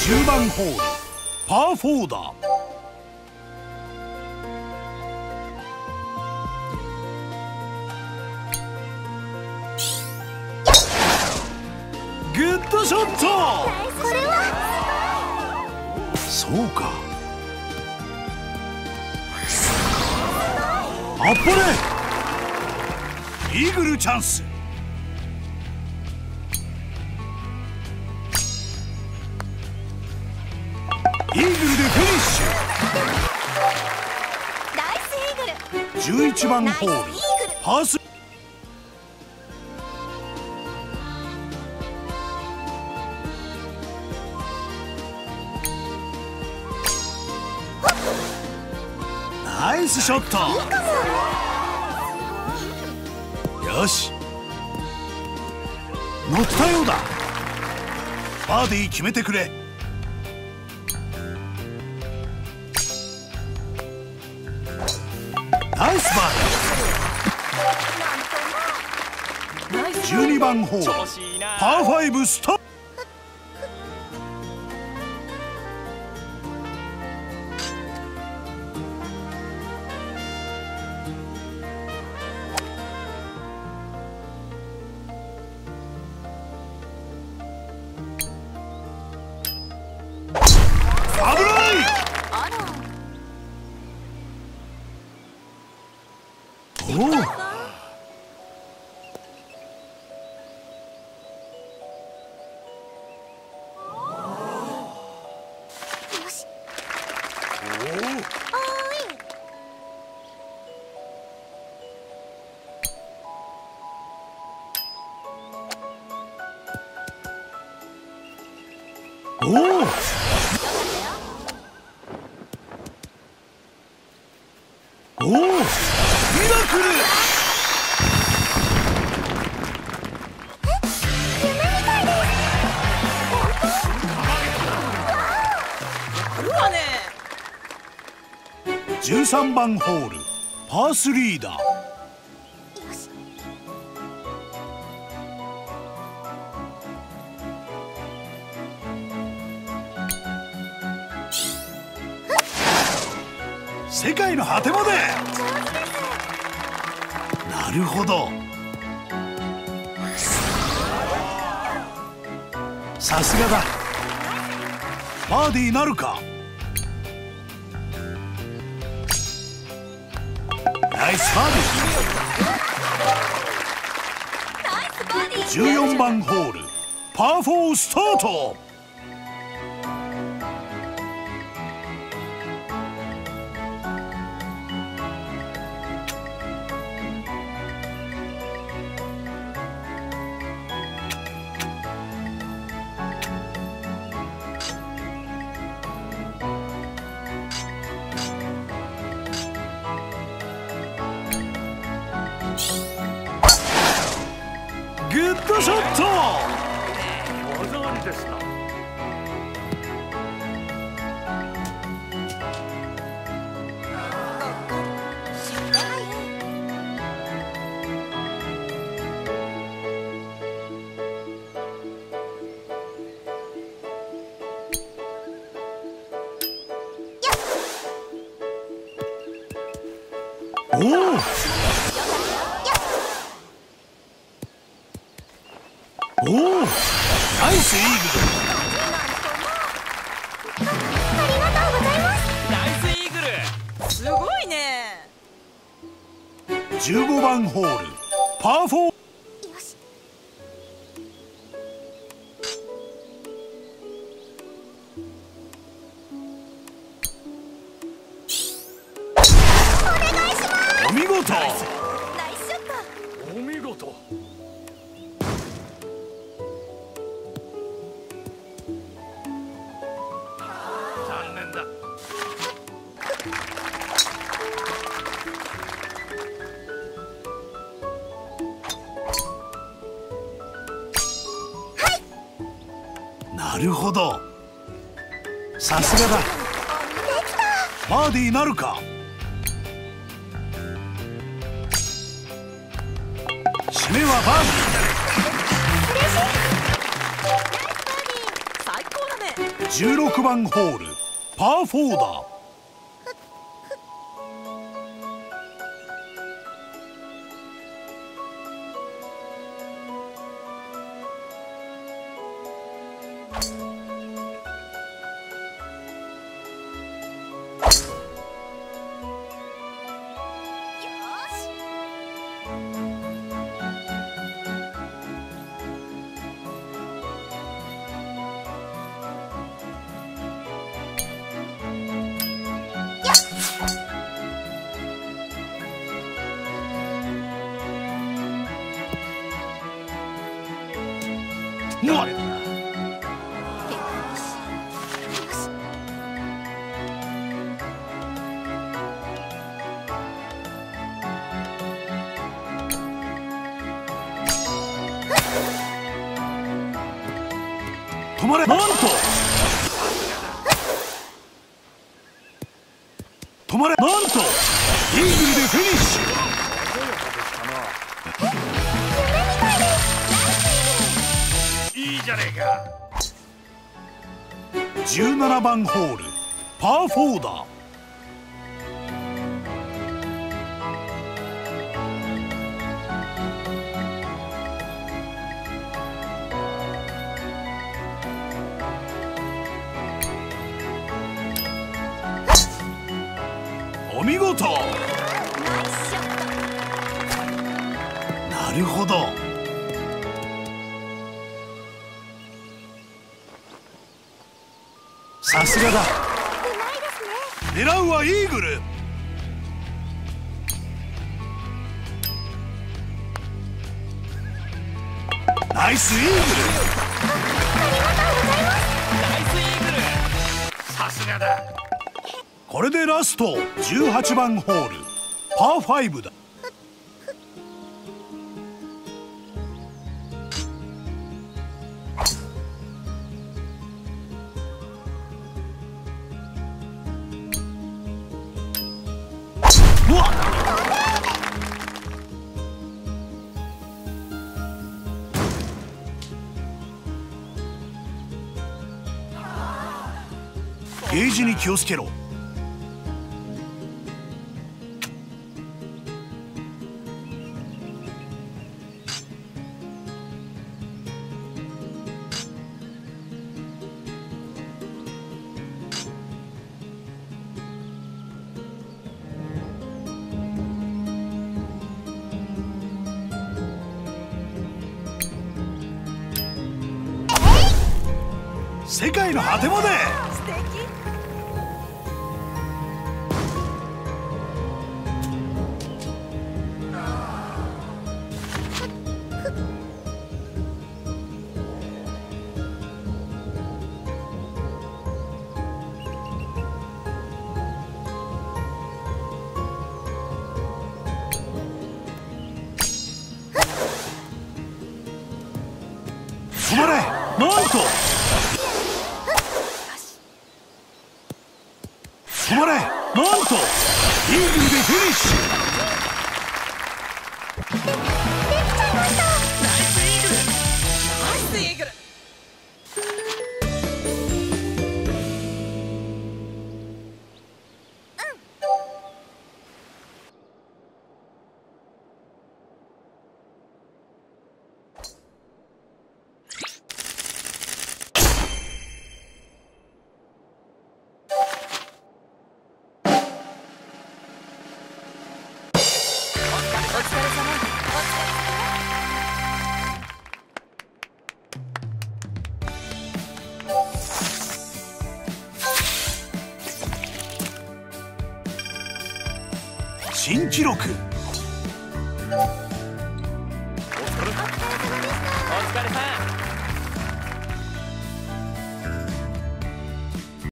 10番ホールパー4だ。グッドショット。これはそうか。あっぱれイーグルチャンス。11番ホールパース。ナイスショット。よし。乗ったようだ。バーディー決めてくれ。番ホールパー5スタートおおミラクル13番ホールパースリーだ。世界の果てまで。なるほど。さすがだ。バーディーなるか。ナイスバーディー。14番ホール。パー4スタートショット。おお。ナイスイーグル。ありがとうございます。ナイスイーグル。すごいね。15番ホール。パー4ほど。さすがだ。バーディーなるか。締めはバーディー。最高だね。16番ホール。パー4だうわっなんと止まれ。なんとイーグルでフィニッシュ。じゃねえか。17番ホールパー4だ。お見事。なるほどさすがだ。狙うはイーグル。ナイスイーグル。ナイスイーグル。さすがだ。これでラスト18番ホール。パー5だ。ゲージに気をつけろ。世界の果てまでなんと。止まれ。なんと。イーグルでフィニッシュ。新記録。